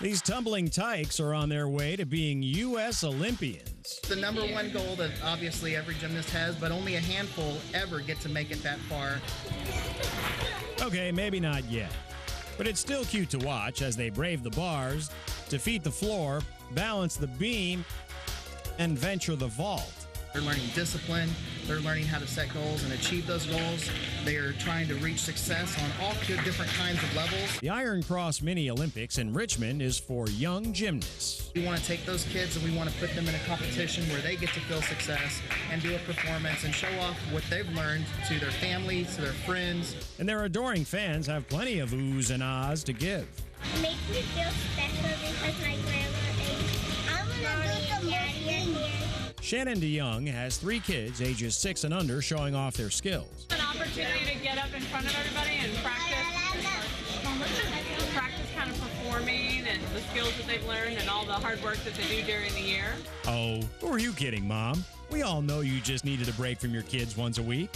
These tumbling tykes are on their way to being U.S. Olympians. The number one goal that obviously every gymnast has, but only a handful ever get to make it that far. Okay, maybe not yet. But it's still cute to watch as they brave the bars, defeat the floor, balance the beam, and venture the vault. They're learning discipline, they're learning how to set goals and achieve those goals. They are trying to reach success on all different kinds of levels. The Iron Cross Mini Olympics in Richmond is for young gymnasts. We want to take those kids and we want to put them in a competition where they get to feel success and do a performance and show off what they've learned to their families, to their friends. And their adoring fans have plenty of oohs and ahs to give. It makes me feel special because my Shannon DeYoung has three kids, ages six and under, showing off their skills. An opportunity to get up in front of everybody and practice, practice kind of performing and the skills that they've learned and all the hard work that they do during the year. Oh, who are you kidding, Mom? We all know you just needed a break from your kids once a week.